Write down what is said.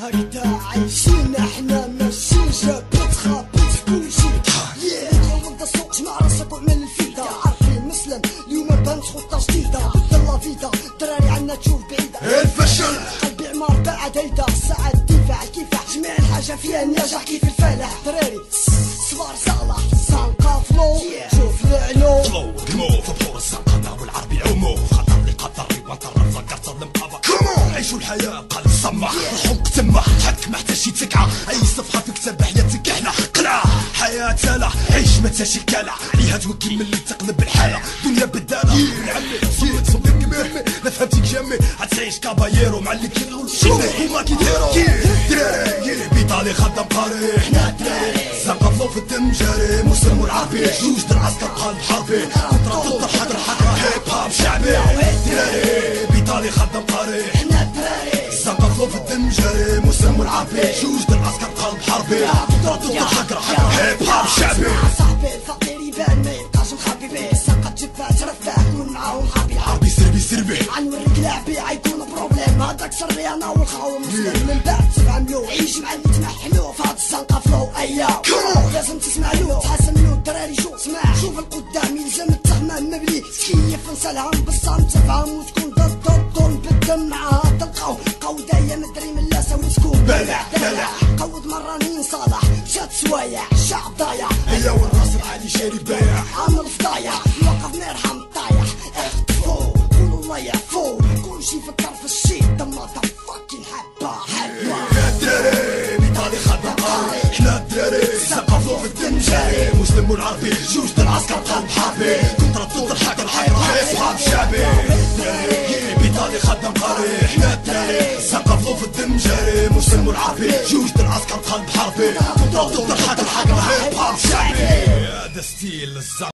هكذا عايشين إحنا ماشي جابت خابت كلشي ياه ضد السوق جمع راسك وعمل الفيدا عارفين مسلم اليوم بانت خطة جديدة. بدل لا فيدا دراري عنا تشوف بعيدة. الفشل. قلبي عمار بعد هيدا. الساعة دفاع كيفاح جميع الحاجة فيها النجاح كيف الفلاح؟ دراري الحياة قلب سمح الحب تمح حك ما احتاج شي تكعة. أي صفحة في كتاب حياتك إحنا. قلعة حياة سالة عيش ما تاشي كالع عليها توكل من اللي تقلب الحالة دنيا بدالة. نعمي صبت صبت كبير لا فهمتك جامي عتعيش كابايرو مع اللي كيقولوا شوفي هما كيديروا دراري بيطالي خدام قاري. حنا دراري زنقة فلو في الدم جاري. مسلم والعربي جوج در عسكر قلب حربي. قطرة ضد الحقر حقرة الدم جاري مسلم والعربي جوج در عسكر قلب حربي. ضد الحقر حقرة هيب هاب شعبي. صاحبي الفقير يبان ما يبقاش مخبي بيه ساقط جبات رفاه كون معاهم حبي عربي سربي سربي. عنوريك لاعبي عيكون بروبليم. هذاك شري أنا والخاوم مسلم. من بعد سبعة مليون. عيش مع اللي تمحلو في هاد الزنقة فلو ايا لازم تسمع له. تحسن له. الدراري شو؟ اسمع. شوف القدام يلزم التهمة. مبلي كيف نسالها بصام تفهم وتكون بلع قود مرة مين صالح شات سوايع الشعب ضايع. هيا والراس العالي شاري بايع عامل فضايع وقف نرحم طايح اختفوا كل الله يعفو. كل شي فكر في الشي دما فاكين حبة حلوة الدراري بيطالي خدام قاري حنا الدراري سقفوا في الدم جاري. مسلم والعربي جوج العسكر قلب حربي. الحق الحيرة اصحاب شعبي. بيطالي خدام قاري حنا الدراري سقفوا في الدم جاري مسلم والعربي جوج العسكر قلب حربي كونترا ضد الحق الحيرة هيب هاب شعبي هذا ستيل الزعم